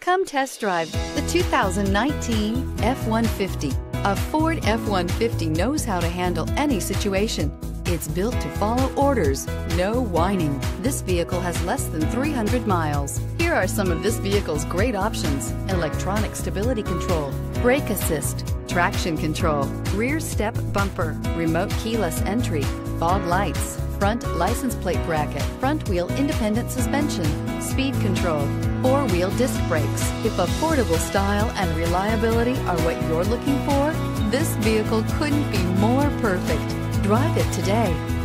Come test drive the 2019 F-150. A Ford F-150 knows how to handle any situation. It's built to follow orders, no whining. This vehicle has less than 300 miles. Here are some of this vehicle's great options. Electronic stability control, brake assist, traction control, rear step bumper, remote keyless entry, fog lights, front license plate bracket, front wheel independent suspension, speed control, four-wheel disc brakes. If affordable style and reliability are what you're looking for, this vehicle couldn't be more perfect. Drive it today.